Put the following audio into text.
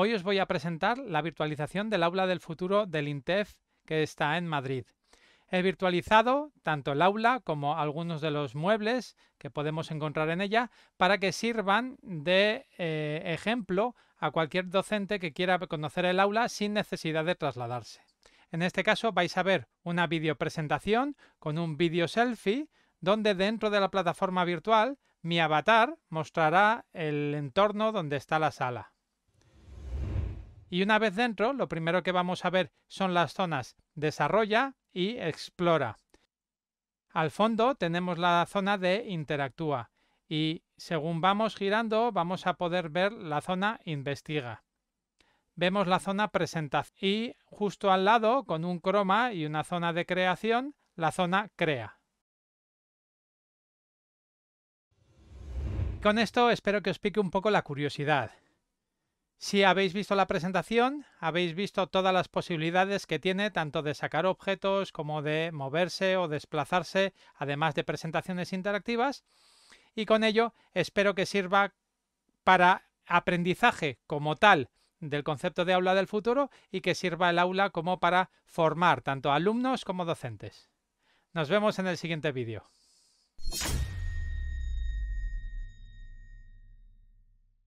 Hoy os voy a presentar la virtualización del aula del futuro del INTEF que está en Madrid. He virtualizado tanto el aula como algunos de los muebles que podemos encontrar en ella para que sirvan de eh, ejemplo a cualquier docente que quiera conocer el aula sin necesidad de trasladarse. En este caso vais a ver una videopresentación con un video selfie donde dentro de la plataforma virtual mi avatar mostrará el entorno donde está la sala. Y una vez dentro, lo primero que vamos a ver son las zonas Desarrolla y Explora. Al fondo tenemos la zona de Interactúa y según vamos girando vamos a poder ver la zona Investiga. Vemos la zona Presentación y justo al lado, con un croma y una zona de creación, la zona Crea. Con esto espero que os pique un poco la curiosidad. Si habéis visto la presentación, habéis visto todas las posibilidades que tiene tanto de sacar objetos como de moverse o desplazarse, además de presentaciones interactivas. Y con ello espero que sirva para aprendizaje como tal del concepto de aula del futuro y que sirva el aula como para formar tanto alumnos como docentes. Nos vemos en el siguiente vídeo.